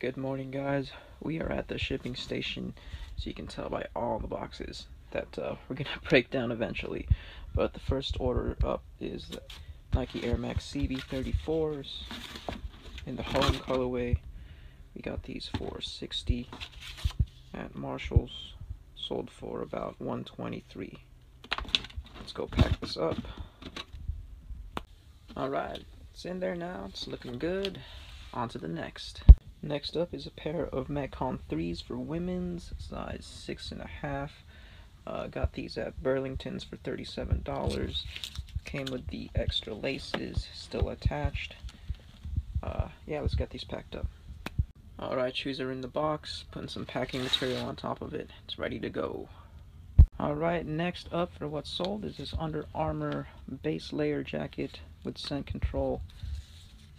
Good morning guys. We are at the shipping station, so you can tell by all the boxes that uh, we're to break down eventually. But the first order up is the Nike Air Max CB34s in the home colorway. We got these for 60 at Marshalls, sold for about 123. Let's go pack this up. Alright, it's in there now, it's looking good. On to the next. Next up is a pair of Metcon 3s for women's, size 6.5. Uh, got these at Burlington's for $37. Came with the extra laces still attached. Uh, yeah, let's get these packed up. Alright, shoes are in the box. Putting some packing material on top of it. It's ready to go. Alright, next up for what's sold is this Under Armour base layer jacket with scent control.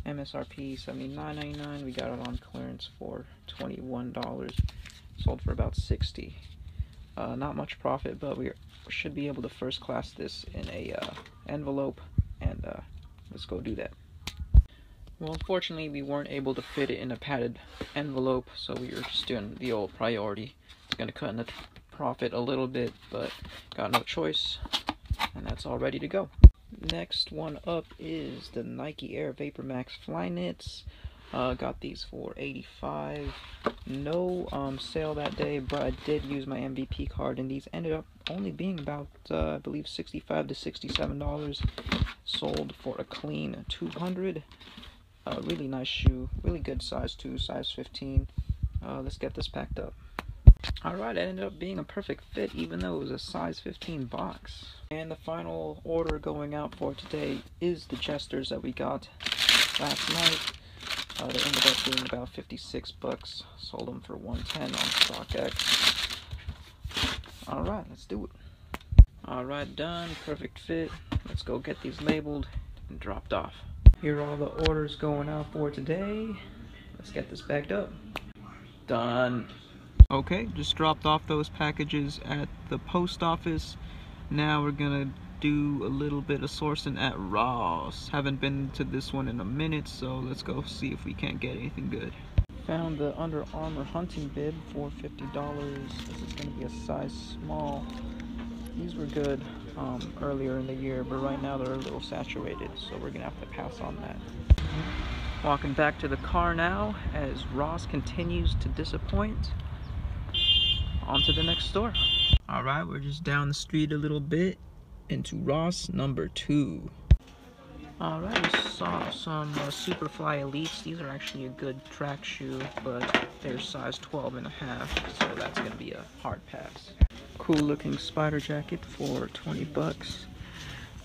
MSRP $79.99. We got it on clearance for $21. Sold for about 60 uh, Not much profit, but we should be able to first class this in a uh, envelope, and uh, let's go do that. Well, unfortunately, we weren't able to fit it in a padded envelope, so we were just doing the old priority. It's going to cut in the profit a little bit, but got no choice, and that's all ready to go. Next one up is the Nike Air Vapor Max Flyknits. Uh, got these for 85 No um, sale that day, but I did use my MVP card, and these ended up only being about, uh, I believe, 65 to $67. Sold for a clean 200 uh, Really nice shoe. Really good size, too. Size 15. Uh, let's get this packed up. Alright, it ended up being a perfect fit even though it was a size 15 box. And the final order going out for today is the Jesters that we got last night. Uh, they ended up being about 56 bucks. Sold them for 110 on StockX. Alright, let's do it. Alright, done. Perfect fit. Let's go get these labeled and dropped off. Here are all the orders going out for today. Let's get this backed up. Done. Okay, just dropped off those packages at the post office. Now we're gonna do a little bit of sourcing at Ross. Haven't been to this one in a minute, so let's go see if we can't get anything good. Found the Under Armour hunting bib for $50. This is gonna be a size small. These were good um, earlier in the year, but right now they're a little saturated, so we're gonna have to pass on that. Walking back to the car now as Ross continues to disappoint on to the next store. All right, we're just down the street a little bit into Ross number two. All right, we saw some uh, Superfly Elites. These are actually a good track shoe, but they're size 12 and a half, so that's gonna be a hard pass. Cool looking spider jacket for 20 bucks.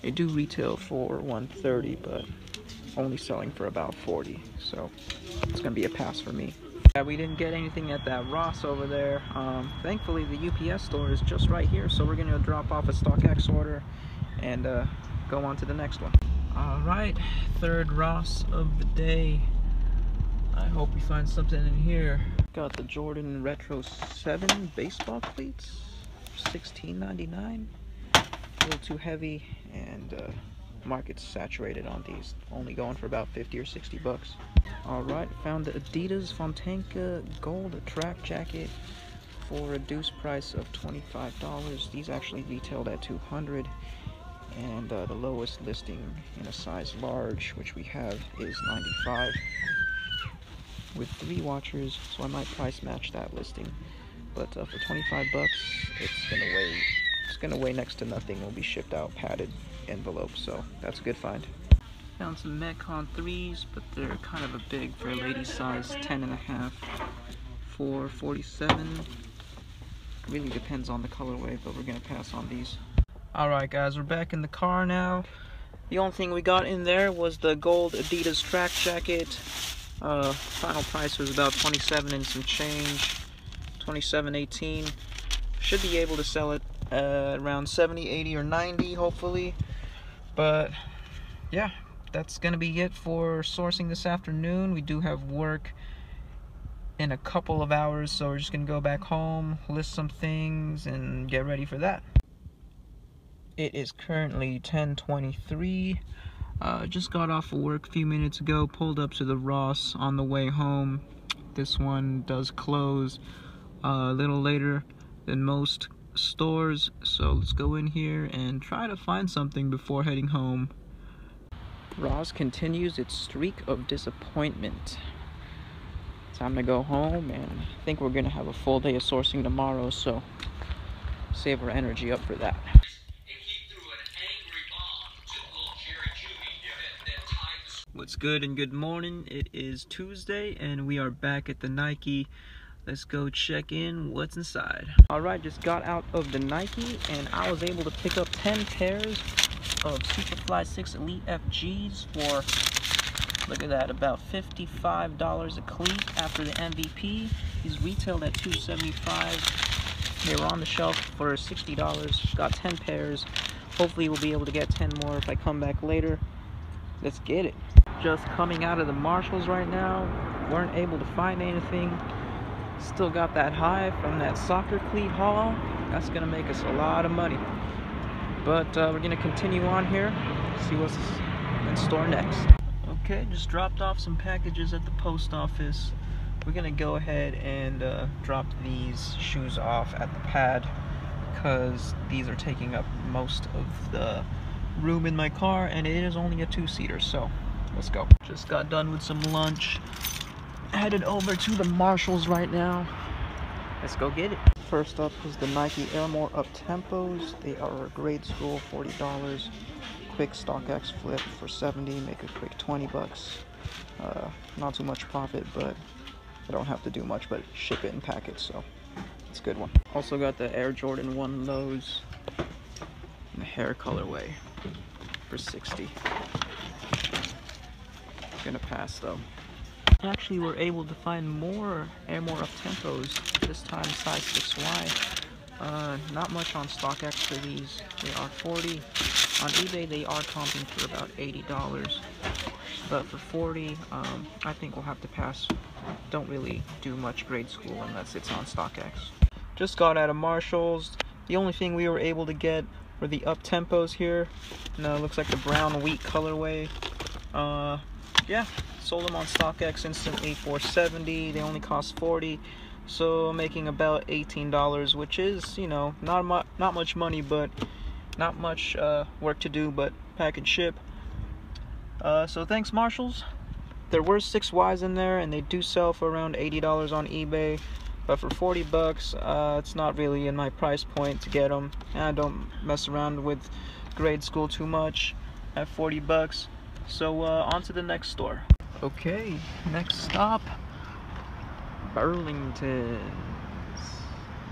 They do retail for 130, but only selling for about 40, so it's gonna be a pass for me. Yeah, we didn't get anything at that Ross over there. Um, thankfully, the UPS store is just right here, so we're going to drop off a StockX order and uh, go on to the next one. All right, third Ross of the day. I hope we find something in here. Got the Jordan Retro 7 baseball cleats, $16.99. A little too heavy, and uh, market's saturated on these. Only going for about 50 or 60 bucks. Alright, found the Adidas Fontanka Gold Track Jacket for a reduced price of $25. These actually retailed at 200 and uh, the lowest listing in a size large, which we have, is 95 with three watchers, so I might price match that listing. But uh, for 25 bucks, it's gonna weigh it's gonna weigh next to nothing. It'll be shipped out padded envelope, so that's a good find. Found some Metcon 3s, but they're kind of a big for a lady size, 10 and a half for 47. Really depends on the colorway, but we're gonna pass on these. Alright guys, we're back in the car now. The only thing we got in there was the gold Adidas track jacket. Uh, final price was about 27 and some change. 27.18. Should be able to sell it uh, around 70, 80, or 90, hopefully. But yeah, that's gonna be it for sourcing this afternoon. We do have work in a couple of hours, so we're just gonna go back home, list some things, and get ready for that. It is currently 10:23. Uh, just got off of work a few minutes ago. Pulled up to the Ross on the way home. this one does close uh, a little later than most stores. So let's go in here and try to find something before heading home. Ross continues its streak of disappointment. Time to go home, and I think we're gonna have a full day of sourcing tomorrow, so save our energy up for that. What's good and good morning? It is Tuesday, and we are back at the Nike. Let's go check in what's inside. All right, just got out of the Nike, and I was able to pick up 10 pairs of Superfly 6 Elite FGs for, look at that, about $55 a cleat after the MVP. These retailed at 275. They were on the shelf for $60. Got 10 pairs. Hopefully we'll be able to get 10 more if I come back later. Let's get it. Just coming out of the Marshalls right now. Weren't able to find anything. Still got that high from that soccer cleat haul. That's gonna make us a lot of money. But uh, we're gonna continue on here, see what's in store next. Okay, just dropped off some packages at the post office. We're gonna go ahead and uh, drop these shoes off at the pad because these are taking up most of the room in my car and it is only a two-seater so let's go just got done with some lunch headed over to the marshalls right now let's go get it First up is the Nike Airmore Up Tempos. They are a grade school, $40. Quick StockX flip for 70 make a quick 20 bucks. Uh, not too much profit, but I don't have to do much but ship it in packets, so it's a good one. Also got the Air Jordan 1 lows in the Hare colorway for 60. Gonna pass though. Actually, we're able to find more Airmore Up Tempos this time size 6Y. Uh, not much on StockX for these. They are 40. On eBay, they are comping for about $80. But for 40, um, I think we'll have to pass. Don't really do much grade school unless it's on StockX. Just got out of Marshall's. The only thing we were able to get were the up tempos here. No, looks like the brown wheat colorway. Uh, yeah, sold them on StockX instantly for 70. They only cost 40 so making about $18 which is you know not mu not much money but not much uh, work to do but pack and ship. Uh, so thanks Marshalls. There were six Ys in there and they do sell for around $80 on eBay but for 40 bucks uh, it's not really in my price point to get them and I don't mess around with grade school too much. At 40 bucks so uh, on to the next store okay next stop Burlington's.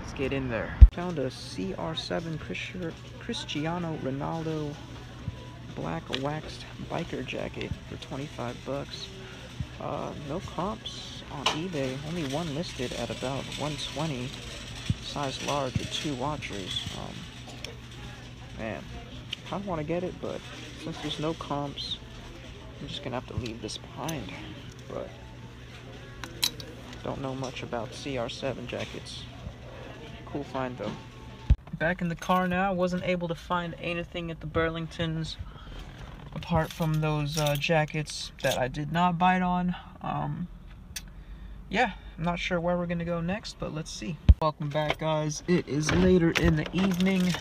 Let's get in there. Found a CR7 Cristiano Ronaldo black waxed biker jacket for 25 bucks. Uh, no comps on eBay. Only one listed at about 120. Size large with two watchers. Um, man, I kind of want to get it, but since there's no comps, I'm just gonna have to leave this behind. But don't know much about CR7 jackets. Cool find though. Back in the car now. Wasn't able to find anything at the Burlingtons apart from those uh, jackets that I did not bite on. Um, yeah, I'm not sure where we're gonna go next, but let's see. Welcome back, guys. It is later in the evening,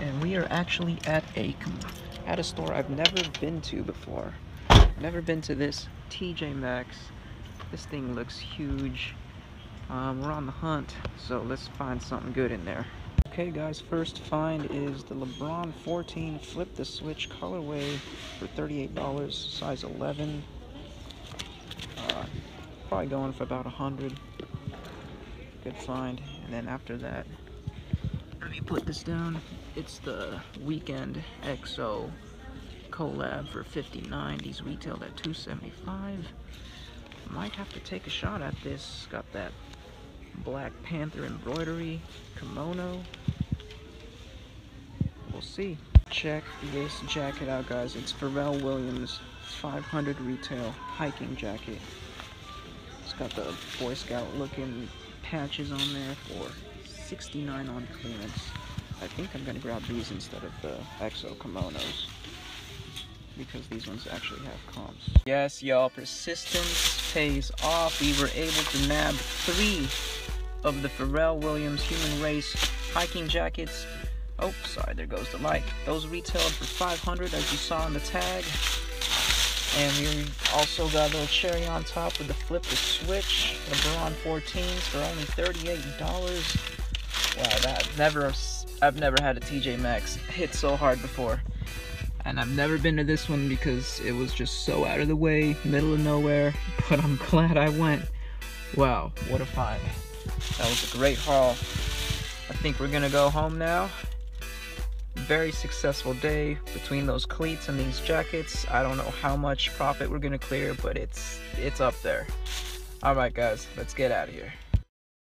and we are actually at a at a store I've never been to before. Never been to this TJ Maxx this thing looks huge. Um, we're on the hunt, so let's find something good in there. Okay guys, first find is the LeBron 14 Flip the Switch colorway for $38, size 11. Uh, probably going for about 100 Good find. And then after that, let me put this down. It's the Weeknd XO collab for 59. These retailed at 275 might have to take a shot at this. Got that Black Panther embroidery kimono. We'll see. Check this jacket out, guys. It's Pharrell Williams 500 retail hiking jacket. It's got the Boy Scout looking patches on there for 69 on clearance. I think I'm gonna grab these instead of the EXO kimonos because these ones actually have comps. Yes, y'all, persistence pays off. We were able to nab three of the Pharrell Williams Human Race hiking jackets. Oh, sorry, there goes the light. Those retailed for 500 as you saw on the tag. And we also got a little cherry on top with the flip the switch LeBron 14s for only $38. Wow, that never I've never had a TJ Maxx hit so hard before. And I've never been to this one because it was just so out of the way, middle of nowhere, but I'm glad I went. Wow, what a find. That was a great haul. I think we're gonna go home now very successful day between those cleats and these jackets. I don't know how much profit we're gonna clear, but it's it's up there. All right, guys, let's get out of here.